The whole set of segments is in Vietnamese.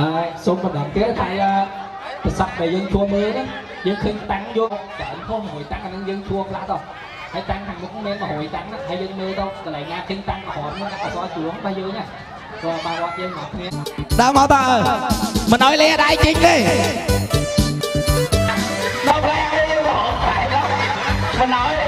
ហើយសូមបណ្ដឹងគេថាប្រស័កដែលយើងជួមើលណាយើងឃើញតាំងយកច្រើនខុសមួយតាំងអានឹងយើងជួខ្លះទៅហើយតាំងខាងមុខមាន100តាំងណាហើយយើងមើលទៅកន្លែងណាឃើញតាំងក្រហមហ្នឹងអត់ស្គាល់ជួងរបស់យើងណាក៏បាទវត្តយើងមកគ្នា ដើរមកតើមិនអោយលេដៃចេញទេ đâu ra đi bỏ phải đâu mà nói ơi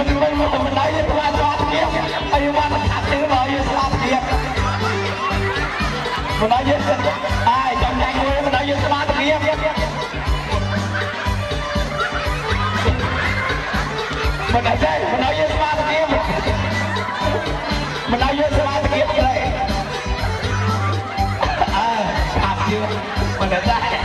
មិនមិនមកបណ្ដៃផ្លាយស្អាតទៀតអីវ៉ាន់ខាត់ទិញមកយើងស្អាតទៀតបណ្ដៃយើងអាយចំណាយមួយបណ្ដៃយើងស្អាតទៀតបណ្ដៃទេបណ្ដៃយើងស្អាតទៀតបណ្ដៃយើងស្អាតទៀតអើអាប់យើងបណ្ដៃទេ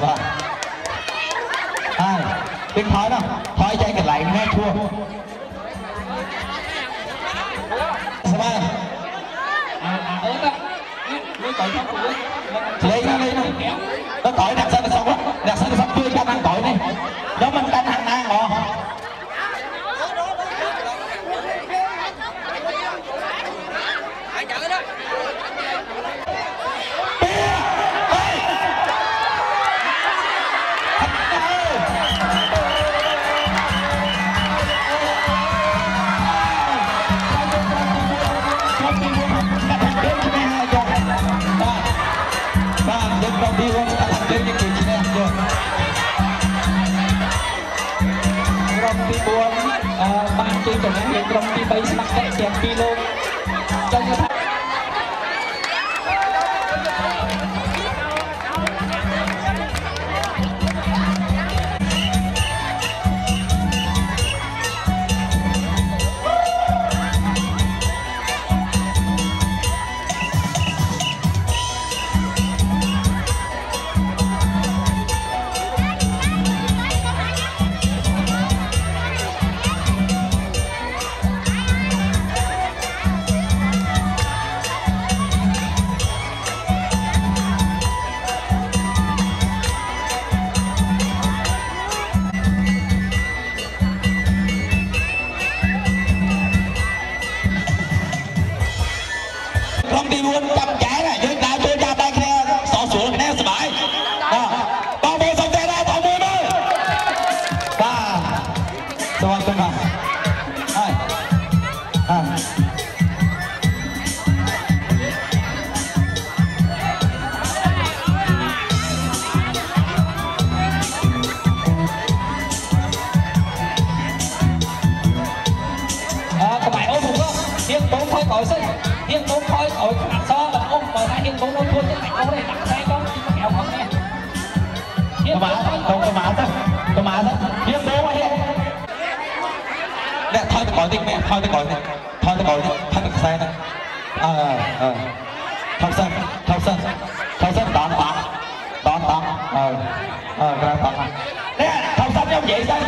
Vâng. Ai? Đừng thôi đâu Thôi chạy cái lại nghe thua. Sao ba lấy cội không của Lấy nó lấy nó Nó cõi đặt sao nó xong á. Đặt sao nó xong chưa canh ăn cõi này ទេនេះគឺឈ្នះចុះក្រុមទី4បានទីចំណេញក្រុមទី3ស្ម័គ្រតេជាងពីលោក khỏi tích mẹ, thôi tôi cõi này thôi tôi cõi này thôi tôi sai này à à thọc sân thọc sân thọc sân đón tặng đón tặng à ờ, ờ ra tặng nè thọc sân không vậy sao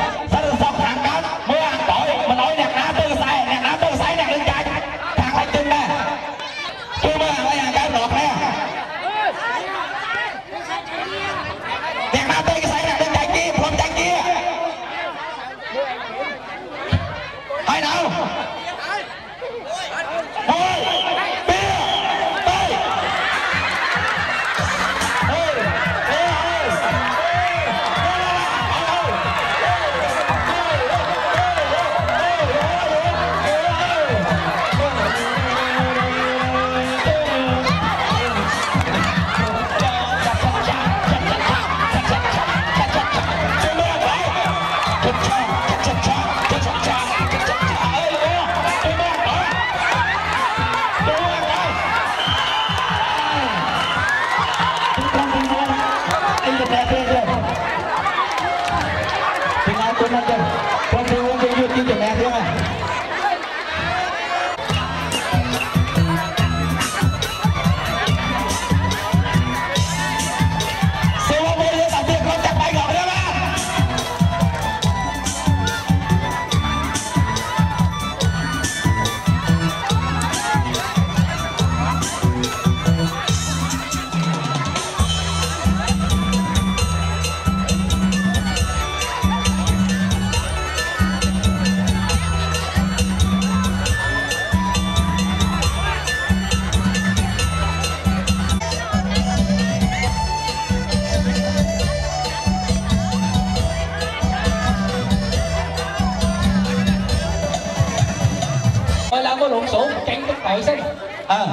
có lộn xộn tránh cái tự xem Ờ.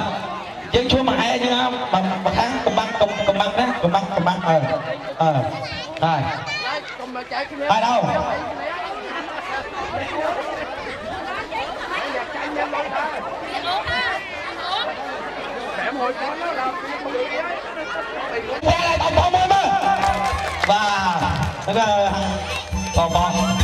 Dân chua mại nhưng không bằng bằng tháng cầm băng cầm cầm băng đó cầm băng cầm băng ờ. Ờ. Rồi. Ai đâu? Qua lại tổng thống em ơi và bây giờ còn còn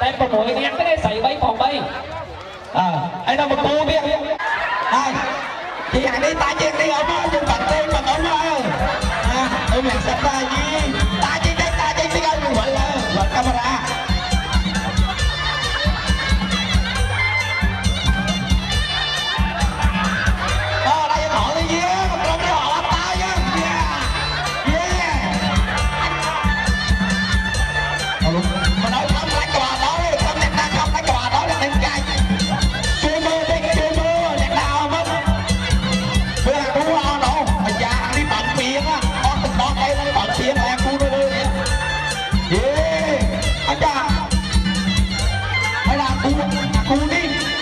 ấy Tại mà mũi nghe cái này xảy bay phòng bay à ờ, anh đâu một cô biết. Ai chị hàng đi tái chiên đi ở đó nhưng bạn tên mà ở đó à ở miền sắp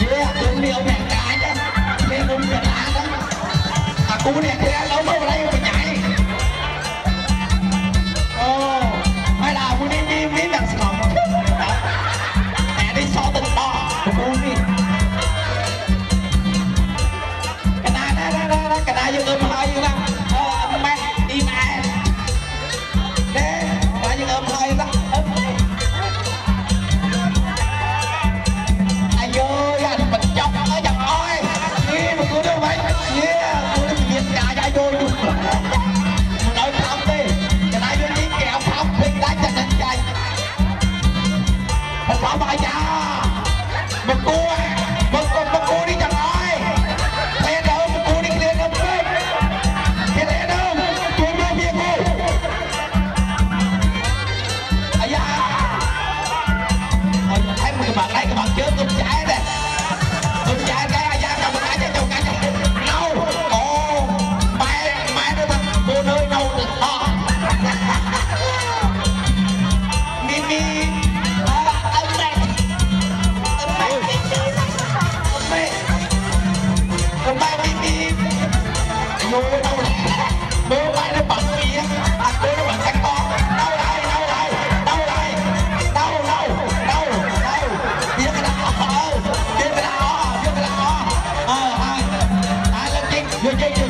đi yeah mẹ cái chứ lá đó à cú này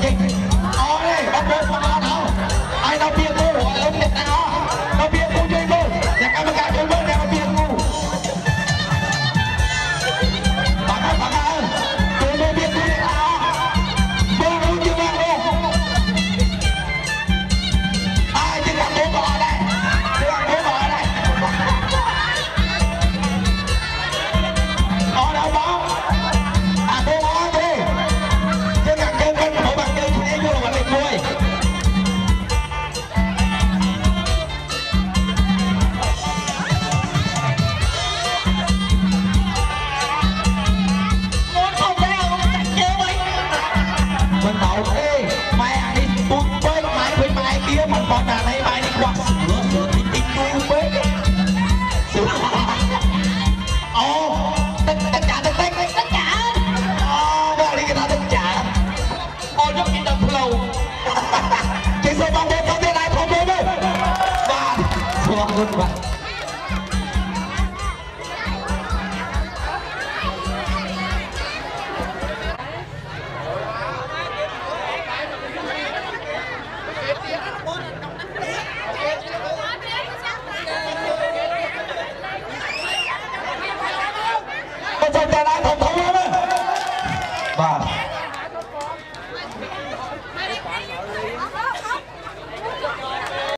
Hey.